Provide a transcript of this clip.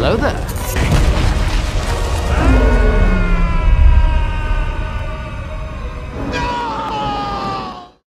Hello there.